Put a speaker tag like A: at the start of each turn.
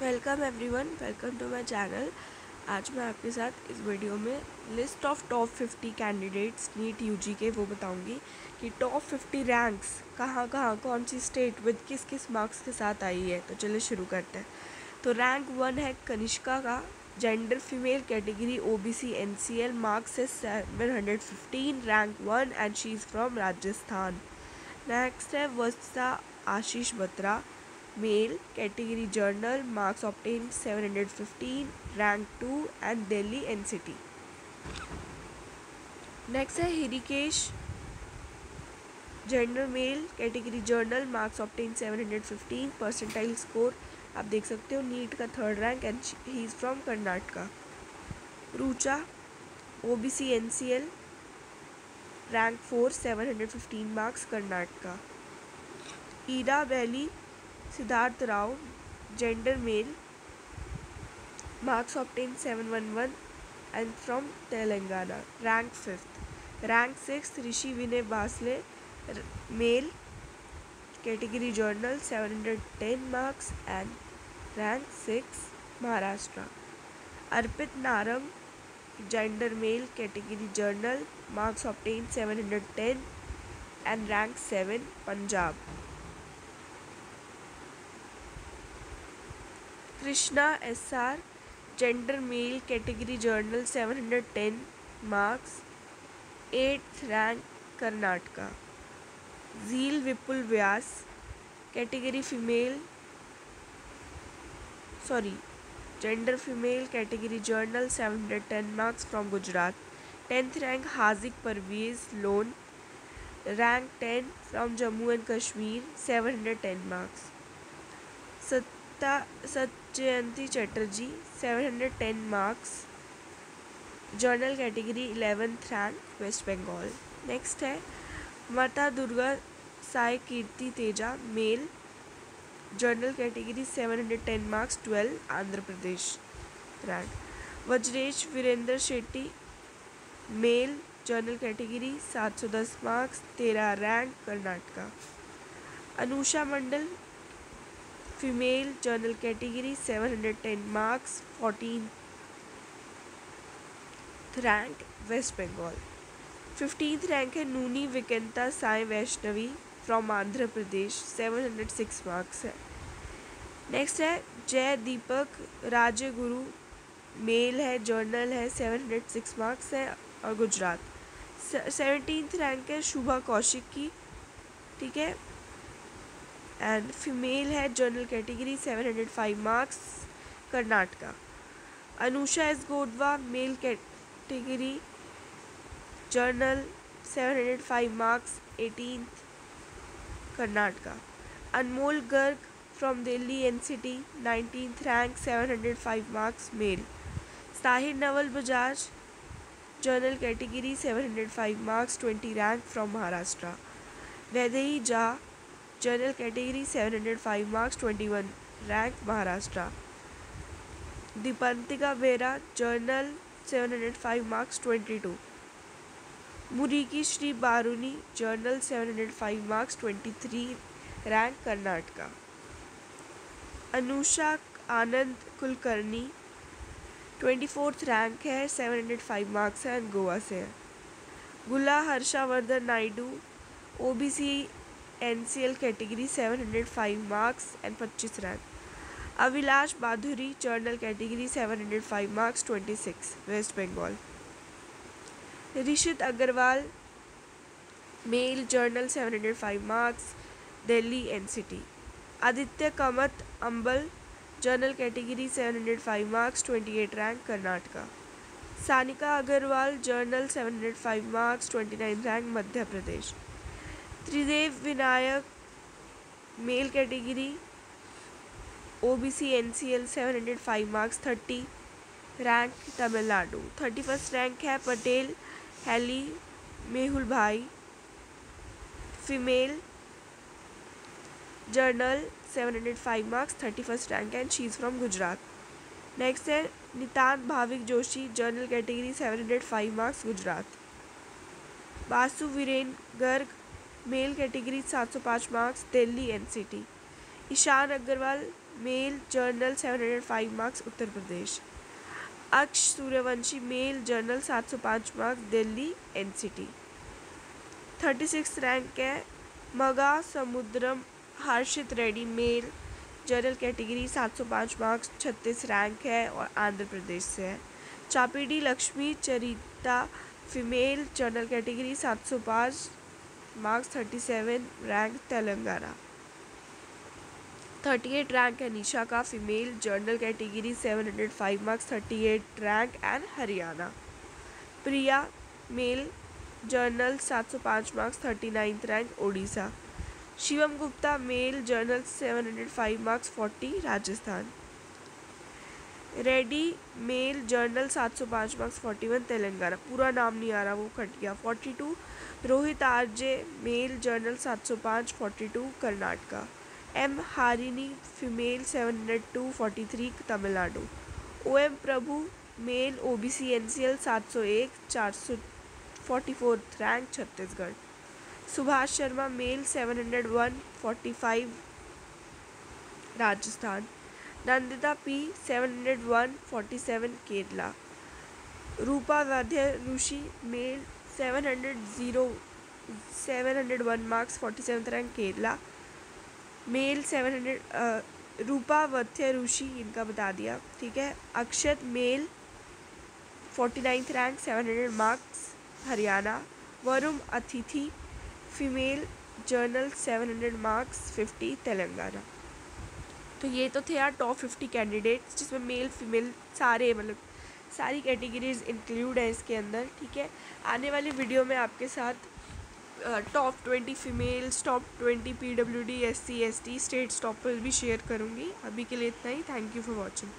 A: Welcome everyone welcome to my channel आज मैं आपके साथ इस वीडियो में list of top fifty candidates NEET UG के वो बताऊँगी कि टॉप फिफ्टी रैंक्स कहाँ कहाँ, कौन सी स्टेट विद किस किस मार्क्स के साथ आई है। तो चलिए शुरू करते हैं। तो रैंक वन है कनिष्का का। Gender female category O B C N C L marks है seven hundred fifteen rank one and she is from Rajasthan next है Varsha Ashish Batra male category general marks obtained 715 rank two and Delhi NCT next है Hirikesh gender male category general marks obtained 715 percentile score आप देख सकते हो NEET का third rank and he is from Karnataka Rucha O B C N C L rank four seven hundred fifteen marks Karnataka Ira Valli Siddharth Rao gender male marks obtained seven one one and from Telangana rank fifth rank six Rishi Vinay Basle male category general seven hundred ten marks and rank six Maharashtra Arpit Narang gender male category general marks obtained seven hundred ten and rank seven Punjab Krishna S R gender male category general 710 marks eighth rank Karnataka Jheel Vipul Vyas category female sorry gender female category general 710 marks from Gujarat tenth rank Haziq Parvez Lone rank ten from Jammu and Kashmir 710 marks Satta Satyanti Chatterjee 710 marks general category eleventh rank West Bengal next है, Mata Durga Sai Kirti Teja, male general category 710 marks 12 Andhra Pradesh rank Vajresh Virendra Shetty male general category 710 marks 13 rank Karnataka Anusha Mandal female general category 710 marks 14 rank West Bengal fifteenth rank है नूनी विकेंता Sai Vaishnavi from Andhra Pradesh 706 marks है. Next है Jay Deepak Rajguru male है general है 706 marks है, और Gujarat seventeenth rank है शुभा कौशिक की, ठीक है? एंड फीमेल है general category 705 marks Karnataka Anusha S Godwa male category general 705 marks eighteen Karnataka Anmol Garg from Delhi NCT nineteen rank 705 marks male Sahir Naval Bajaj general category 705 marks 20 rank from Maharashtra Vaidehi जा general category 705 marks 21 rank Maharashtra Dipantika Bera general 705 marks 22 Muriki Shri Baruni general 705 marks 23 rank Karnataka Anusha Anand Kulkarni twenty fourth rank है 705 marks है गोवा से है. Gula Harshavardhan Naidu OBC N C L category seven hundred five marks and पच्चीस rank Avilash Madhuri, general category seven hundred five marks, twenty six, West Bengal. Rishit Agarwal, male, general seven hundred five marks, Delhi N C T Aditya Kamat Ambal general category seven hundred five marks, twenty eight rank, Karnataka. Sanika Agarwal, general seven hundred five marks, twenty nine rank, Madhya Pradesh. Tridev Vinayak male category O B C N C L seven hundred five marks thirty rank Tamil Nadu thirty first rank है Patel Haili Mehul Bhai female general seven hundred five marks thirty first rank and she is from Gujarat next है Nitan Bhavik Joshi general category seven hundred five marks Gujarat Basu Viren Garg male category 705 marks, Delhi NCT Ishan Agarwal, male general seven hundred five marks, Uttar Pradesh. Aksh Suryavanshi, male general सात सौ पाँच marks, Delhi N C T thirty six rank है, Maga Samudram, Harshit Reddy, male general category सात सौ पाँच marks, छत्तीस rank है और आंध्र प्रदेश से है। चापीडी, Lakshmi, Charita, female general category सात सौ पाँच marks thirty seven, rank Telangana. Thirty eight, rank है निशा का female general category seven hundred five, marks thirty eight, rank and Haryana. Priya, male general सात सौ पाँच, marks thirty ninth, rank Odisha. Shivam Gupta, male general seven hundred five, marks forty, Rajasthan. Reddy male general सात सौ पाँच marks forty one Telangana. पूरा नाम नहीं आ रहा, वो कट गया। Forty two Rohit RJ, male general सात सौ पाँच forty two Karnataka. M Harini female seven hundred two forty three Tamil Nadu. O M Prabhu, male O B C N C L सात सौ एक, चार सौ forty fourth rank Chhattisgarh. Subhash Sharma, male seven hundred one forty five Rajasthan. Nandita P seven hundred one forty seven Kerala. Rupa Vadhya Rishi male seven hundred zero, seven hundred one marks forty seven rank Kerala. Male seven hundred Rupa Vathya Rishi, इनका बता दिया, ठीक है। Akshat male forty ninth rank, seven hundred marks, Haryana. Varun Atithi, female general, seven hundred marks, fifty, Telangana. तो ये तो थे यार टॉप फिफ्टी कैंडिडेट्स जिसमें मेल फीमेल सारे मतलब सारी कैटेगरीज इंक्लूड हैं इसके अंदर, ठीक है? आने वाली वीडियो में आपके साथ top twenty females top twenty P W D S C S T states toppers भी शेयर करूँगी। अभी के लिए इतना ही। Thank you for watching